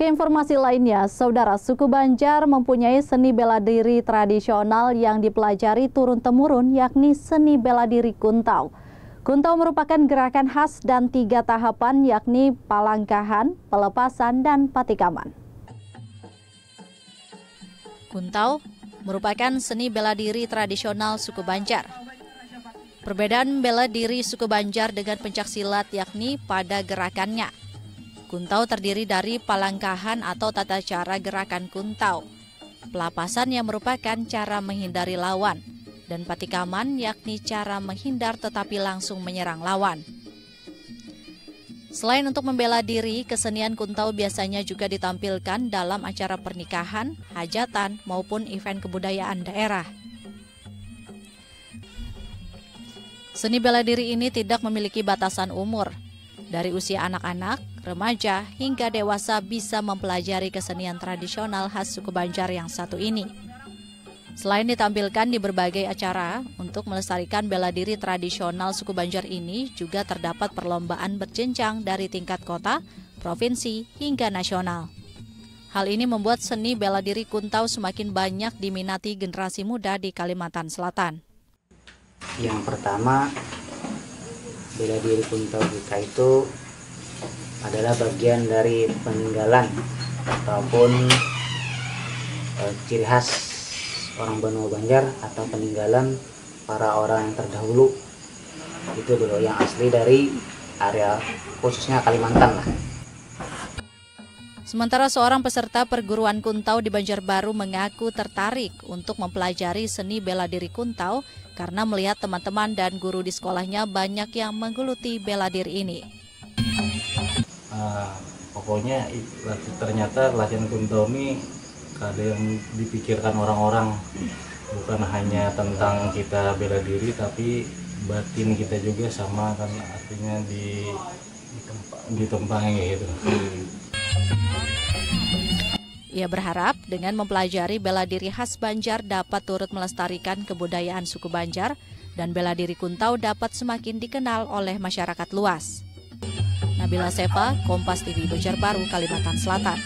Ke informasi lainnya, saudara suku Banjar mempunyai seni bela diri tradisional yang dipelajari turun-temurun yakni seni bela diri kuntau. Kuntau merupakan gerakan khas dan tiga tahapan yakni palangkahan, pelepasan, dan patikaman. Kuntau merupakan seni bela diri tradisional suku Banjar. Perbedaan bela diri suku Banjar dengan pencaksilat yakni pada gerakannya. Kuntau terdiri dari palangkahan atau tata cara gerakan kuntau, pelapasan yang merupakan cara menghindari lawan, dan patikaman yakni cara menghindar tetapi langsung menyerang lawan. Selain untuk membela diri, kesenian kuntau biasanya juga ditampilkan dalam acara pernikahan, hajatan, maupun event kebudayaan daerah. Seni bela diri ini tidak memiliki batasan umur, dari usia anak-anak, remaja, hingga dewasa bisa mempelajari kesenian tradisional khas suku Banjar yang satu ini. Selain ditampilkan di berbagai acara, untuk melestarikan bela diri tradisional suku Banjar ini juga terdapat perlombaan berjenjang dari tingkat kota, provinsi, hingga nasional. Hal ini membuat seni bela diri kuntau semakin banyak diminati generasi muda di Kalimantan Selatan. Yang pertama, bela diri kuntau kita itu adalah bagian dari peninggalan ataupun e, ciri khas orang Benua Banjar atau peninggalan para orang yang terdahulu itu dulu yang asli dari area khususnya Kalimantan lah. Sementara seorang peserta perguruan kuntau di Banjarbaru mengaku tertarik untuk mempelajari seni bela diri kuntau karena melihat teman-teman dan guru di sekolahnya banyak yang menggeluti bela diri ini. Uh, pokoknya ternyata latihan kuntau ini ada yang dipikirkan orang-orang bukan hanya tentang kita bela diri tapi batin kita juga sama kan artinya di ditempang gitu. Ia berharap dengan mempelajari bela diri khas Banjar dapat turut melestarikan kebudayaan suku Banjar dan bela diri Kuntau dapat semakin dikenal oleh masyarakat luas. Nabila Sepa, Kompas TV Banjarbaru, Kalimantan Selatan.